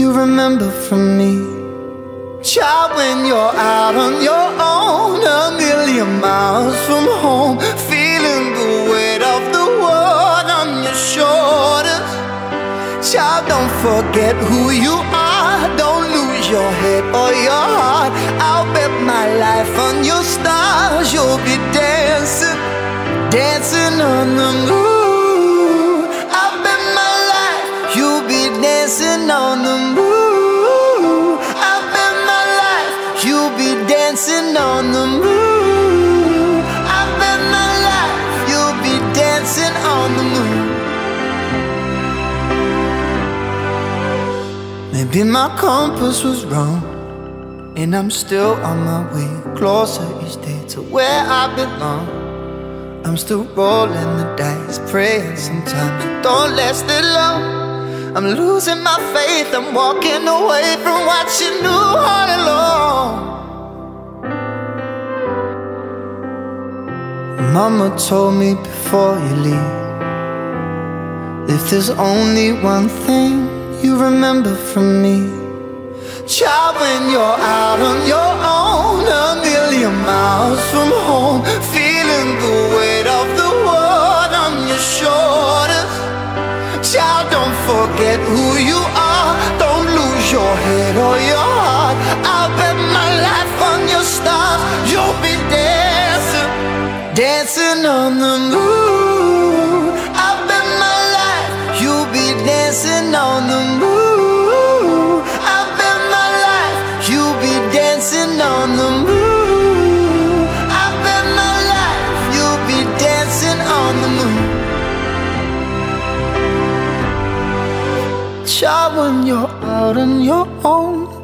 you remember from me? Child, when you're out on your own A million miles from home Feeling the weight of the world on your shoulders. Child, don't forget who you are. Don't lose your head or your heart. I'll bet my life on your stars. You'll be dancing, dancing on the moon on the moon. I bet my life you'll be dancing on the moon. Maybe my compass was wrong, and I'm still on my way closer each day to where I belong. I'm still rolling the dice, praying sometimes it don't last that long. I'm losing my faith, I'm walking away from what you knew all along. Mama told me before you leave If there's only one thing you remember from me Child, when you're out on your own A million miles from home Feeling the weight of the world on your shoulders. Child, don't forget who you on the moon. I bet my life you'll be dancing on the moon. I bet my life you'll be dancing on the moon. I bet my life you'll be dancing on the moon. Child, when you're out on your own,